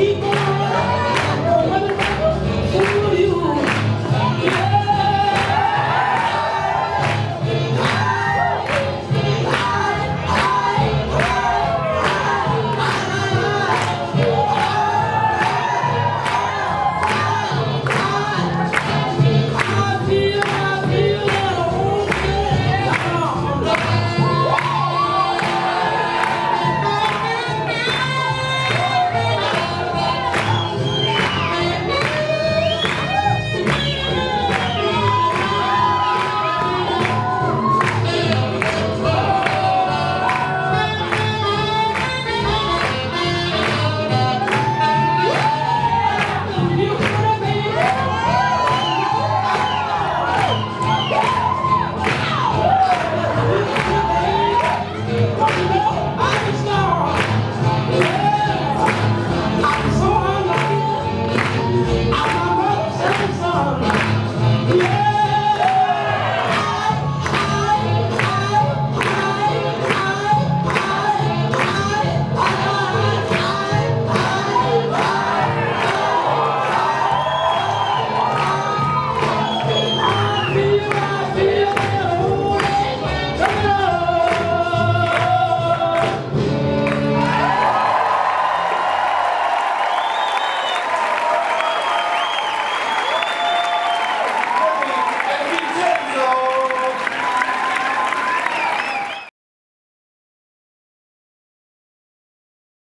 people.